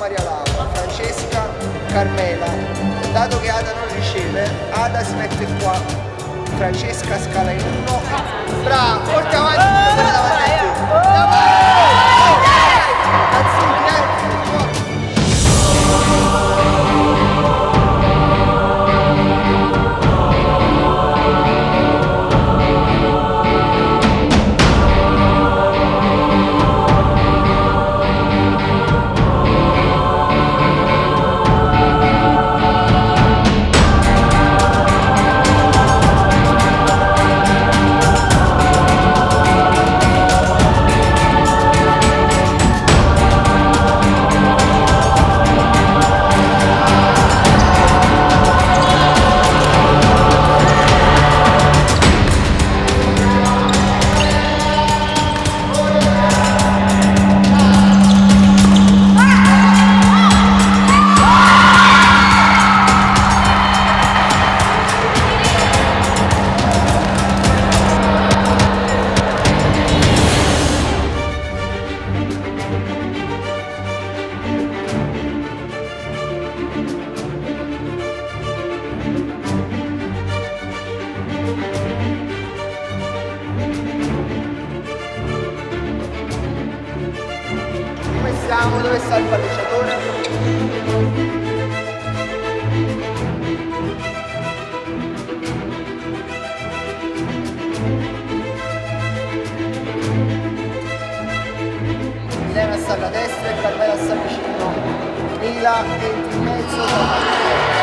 Maria Laura, Francesca, Carmela. Dato che Ada non riceve, Ada si mette qua. Francesca scala in uno. 1. Come siamo? Dove sta il palleggiatore? Milena sta alla destra e Carmela sta vicino. Mila, entri in mezzo.